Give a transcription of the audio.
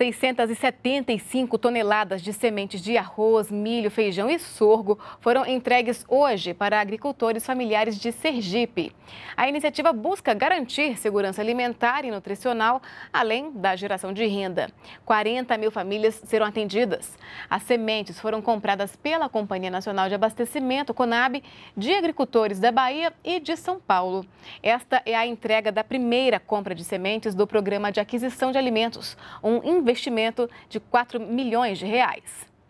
675 toneladas de sementes de arroz, milho, feijão e sorgo foram entregues hoje para agricultores familiares de Sergipe. A iniciativa busca garantir segurança alimentar e nutricional, além da geração de renda. 40 mil famílias serão atendidas. As sementes foram compradas pela Companhia Nacional de Abastecimento, CONAB, de agricultores da Bahia e de São Paulo. Esta é a entrega da primeira compra de sementes do Programa de Aquisição de Alimentos, um investimento de 4 milhões de reais.